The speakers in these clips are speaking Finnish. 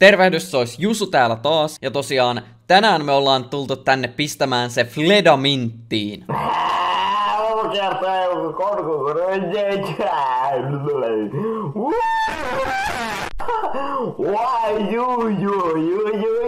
Tervehdys, se olisi Jusu täällä taas, ja tosiaan tänään me ollaan tultu tänne pistämään se Fledaminttiin. Why you, you, you, you.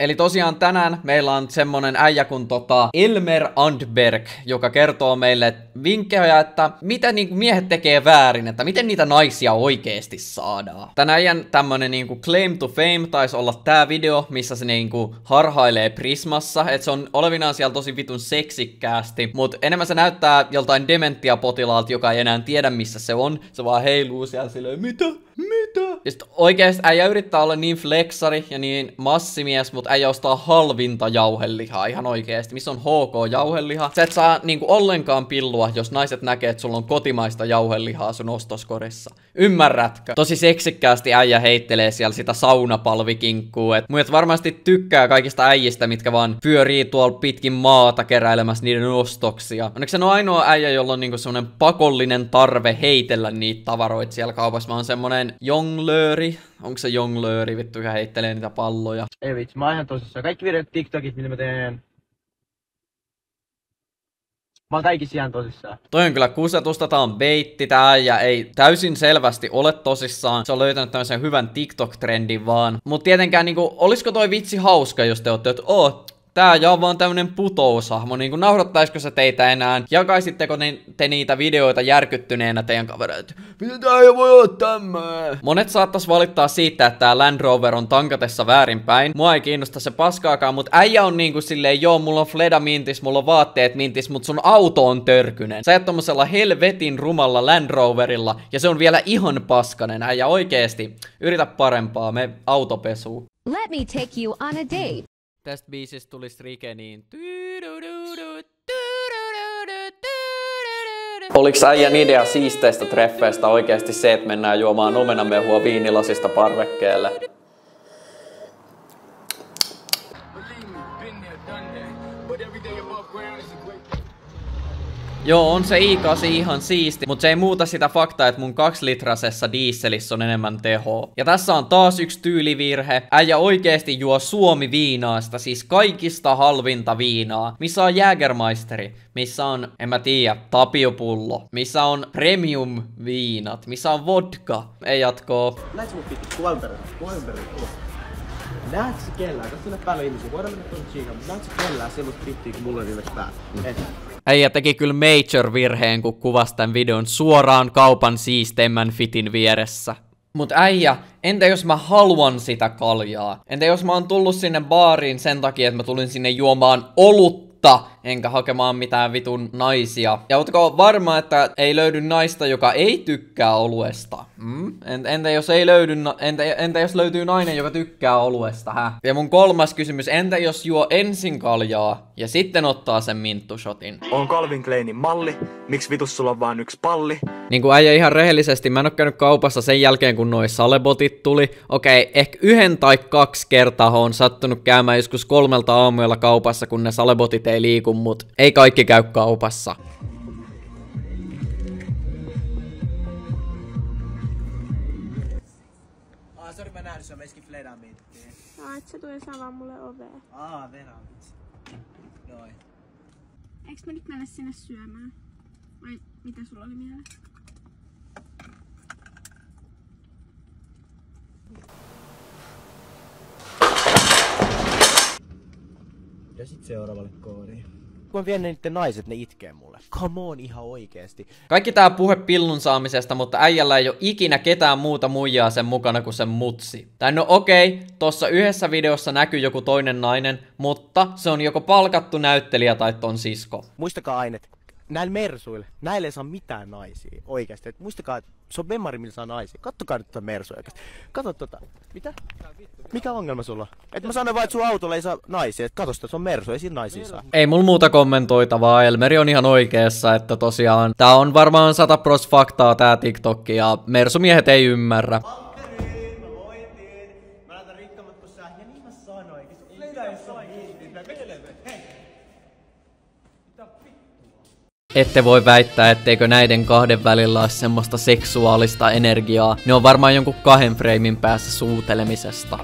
Eli tosiaan tänään meillä on semmonen äijä kuin tota Elmer Andberg, joka kertoo meille vinkkejä, että mitä niinku miehet tekee väärin, että miten niitä naisia oikeesti saadaan. Tän äijän tämmönen niinku claim to fame taisi olla tää video, missä se niinku harhailee Prismassa, että se on olevinaan siellä tosi vitun seksikkäästi, mut enemmän se näyttää joltain dementia-potilaalta, joka ei enää tiedä missä se on. Se vaan heiluu siellä silleen, mitä? Mitä? Ja sit oikeesti äijä yrittää olla niin flexari ja niin massimies, mutta äijä ostaa halvinta jauhelihaa ihan oikeesti. Missä on HK-jauheliha? Sä et saa niinku ollenkaan pillua, jos naiset näkee, että sulla on kotimaista jauhelihaa sun ostoskorissa. Ymmärrätkö? Tosi seksikkäästi äijä heittelee siellä sitä saunapalvikinkkuu. Et muut varmasti tykkää kaikista äijistä, mitkä vaan pyörii tuolla pitkin maata keräilemässä niiden ostoksia. Onneksi se on ainoa äijä, jolla on niinku semmonen pakollinen tarve heitellä niitä tavaroita siellä kaupassa, vaan semmonen semmonen jonglööri. Onko se jonglööri vittu, joka heittelee niitä palloja? Ei vitsi, mä oon ihan tosissaan. Kaikki videot TikTokit, mitä mä teen. Mä oon kaikissa ihan tosissaan. Toi on kyllä kusetusta, tää on beitti, tää ja ei täysin selvästi ole tosissaan. Se on löytänyt tämmöisen hyvän TikTok-trendin vaan. Mut tietenkään niinku, olisiko toi vitsi hauska, jos te ootte, että oh, tää ja on vaan tämmönen putoushahmo, niin kuin nauhoittaisiko se teitä enää, jakaisitteko ne, te niitä videoita järkyttyneenä teidän kavereita, mitä tää ei voi olla tämmöä? Monet saattais valittaa siitä, että tää Land Rover on tankatessa väärinpäin, mua ei kiinnosta se paskaakaan, mut äijä on niinku silleen, joo, mulla on Fleda mintis, mulla on vaatteet mintis, mut sun auto on törkynen. Sä et helvetin rumalla Land Roverilla, ja se on vielä ihan paskanen, äijä oikeesti, yritä parempaa, me autopesuun. Let me take you on a date. Tästä biisistä tuli Rike niin... Oliko äijän idea siisteistä treffeistä oikeasti se, että mennään juomaan omenamehua viinilasista parvekkeelle? Joo, on se i8 ihan siisti, mutta se ei muuta sitä faktaa, että mun kaksilitrasessa dieselissä on enemmän tehoa. Ja tässä on taas yksi tyylivirhe. Äijä oikeesti juo Suomi viinaasta, siis kaikista halvinta viinaa. Missä on Jägermeisteri? Missä on, en mä tiedä, tapiopullo? Missä on premium viinat? Missä on vodka? Ei kuvan perään, Näetkö kellään? Katso sinne päälle ihmisiä. Voidaan mennä tuonne chiikaan, mutta näetkö kellään semmoista pittiä kuin mulla nimeksi päällä? Mm. Äijä teki kyllä major virheen, kun kuvasi tämän videon suoraan kaupan siisteimmän fitin vieressä. Mut äijä, entä jos mä haluan sitä kaljaa? Entä jos mä oon tullut sinne baariin sen takia, että mä tulin sinne juomaan olutta? Enkä hakemaan mitään vitun naisia. Ja ootko varma, että ei löydy naista, joka ei tykkää oluesta? Mm? Entä jos ei löydy, entä, entä jos löytyy nainen, joka tykkää oluesta, hä? Ja mun kolmas kysymys, entä jos juo ensin kaljaa ja sitten ottaa sen minttushotin? On Calvin Kleinin malli, miksi vitus sulla on vaan yksi palli? Niin kuin äijä ihan rehellisesti, mä en oo käynyt kaupassa sen jälkeen, kun noi salebotit tuli. Okei, ehkä yhden tai kaksi kertaa on sattunut käymään joskus kolmelta aamuyöllä kaupassa, kun ne salebotit ei liiku, mut ei kaikki käy kaupassa. Aa, sori mä nähnyt, se meskin Fledan mittiin. Aa, et sä tule saamaan mulle ovea. Aa, Vera. Noin. Eiks me nyt mennä sinne syömään? Vai mitä sulla oli mielessä? Ja sit seuraavalle koodiin. Kun mä vien ne niiden naiset, ne itkee mulle. Come on ihan oikeesti. Kaikki tää puhe pillun saamisesta, mutta äijällä ei ole ikinä ketään muuta muijaa sen mukana kuin sen mutsi. Tai no okei, okay, tossa yhdessä videossa näkyy joku toinen nainen, mutta se on joko palkattu näyttelijä tai ton sisko. Muistakaa aina, näillä mersuilla, näillä ei saa mitään naisia oikeasti. Et muistakaa, että se on bemmari, millä saa naisia. Kattokaa nyt tuota mersuja oikeasti. Kato tota. Mitä? Mikä ongelma sulla? Et mä sanon vaan, että sun autolla ei saa naisia. Et kato sitä, se on mersu, ei siinä naisia saa. Ei mulla muuta kommentoitavaa. Elmeri on ihan oikeassa, että tosiaan tää on varmaan 100 pros faktaa tää TikTok ja mersumiehet ei ymmärrä. Ette voi väittää, etteikö näiden kahden välillä ole semmoista seksuaalista energiaa. Ne on varmaan jonkun kahden freimin päässä suutelemisesta.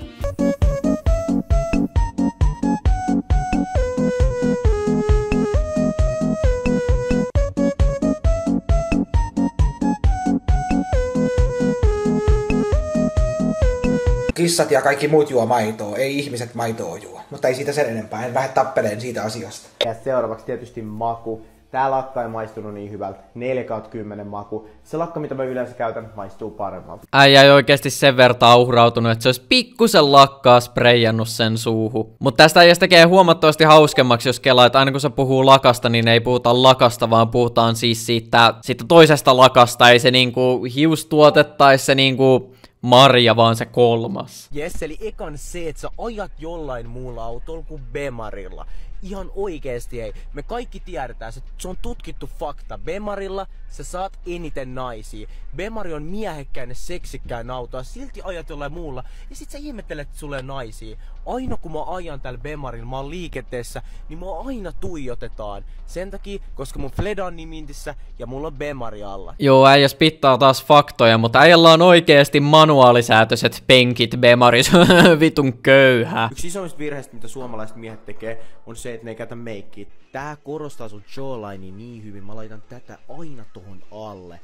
Kissat ja kaikki muut juo maitoa, ei ihmiset maitoa juo. Mutta ei siitä sen enempää, en vähän tappeleen siitä asiasta. Ja seuraavaksi tietysti maku. Tää lakka ei maistunut niin hyvältä. 4 10 maku. Se lakka, mitä mä yleensä käytän, maistuu paremmalta. Äijä ei oikeasti sen verran uhrautunut, että se olisi pikkusen lakkaa spreijannut sen suuhu. Mutta tästä äijästä tekee huomattavasti hauskemmaksi, jos kelaa, että aina kun se puhuu lakasta, niin ei puhuta lakasta, vaan puhutaan siis siitä, siitä toisesta lakasta. Ei se niinku hiustuote tai se niinku Marja, vaan se kolmas. Jes, eli ekan se, että sä ajat jollain muulla autolla kuin Bemarilla. Ihan oikeesti ei. Me kaikki tiedetään, että se on tutkittu fakta. Bemarilla sä saat eniten naisia. Bemari on miehekkäinen, seksikkäin auto ja silti ajat jollain muulla. Ja sit sä ihmettelet, että sulle naisia. Aina kun mä ajan täällä Bemarilla, mä oon liikenteessä, niin mua aina tuijotetaan. Sen takia, koska mun Fleda on nimintissä ja mulla on Bemari alla. Joo, äijä spittaa taas faktoja, mutta äijällä on oikeesti manuaalisäätöiset penkit Bemaris. Vitun köyhä. Yksi isoimmista virheistä, mitä suomalaiset miehet tekee, on se, että ne ei käytä meikkiä. Tää korostaa sun jawline niin hyvin. Mä laitan tätä aina tohon alle.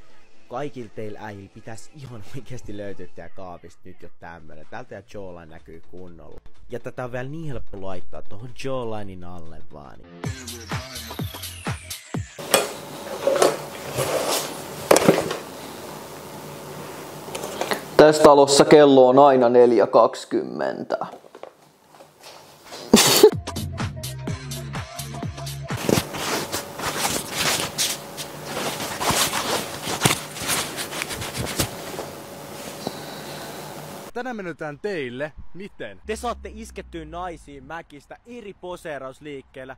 Kaikilla teillä äijillä pitäisi ihan oikeasti löytyä tää kaapista nyt jo tämmönen. Täältä tää jawline näkyy kunnolla. Ja tätä on vielä niin helppo laittaa tohon jawlinein alle vaan. Tässä talossa kello on aina 4.20. Tänään menetään teille. Miten? Te saatte iskettyä naisiin mäkistä eri poseerausliikkeellä.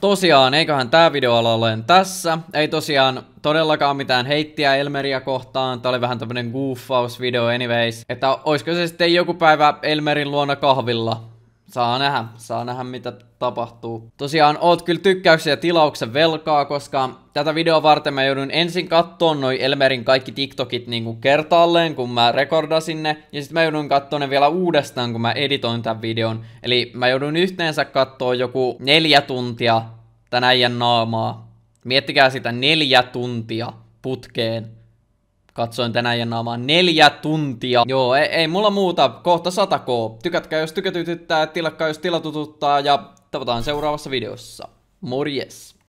Tosiaan, eiköhän tää video ole tässä. Ei tosiaan todellakaan mitään heittiä Elmeriä kohtaan. Tää oli vähän tämmönen goofaus-video anyways. Että oisko se sitten joku päivä Elmerin luona kahvilla. Saa nähdä, saa nähdä mitä tapahtuu. Tosiaan oot kyllä tykkäyksen ja tilauksen velkaa, koska tätä videoa varten mä joudun ensin kattoon noi Elmerin kaikki TikTokit niinku kertaalleen, kun mä rekordasin ne. Ja sitten mä joudun katsoa ne vielä uudestaan, kun mä editoin tämän videon. Eli mä joudun yhteensä katsoa joku neljä tuntia tän äijän naamaa. Miettikää sitä neljä tuntia putkeen. Katsoin tänään ja naamaan neljä tuntia. Joo, ei, ei mulla muuta. Kohta 100k. Tykätkää jos tykätytyttää, tilatkaa jos tilatututtaa ja tavataan seuraavassa videossa. Morjes!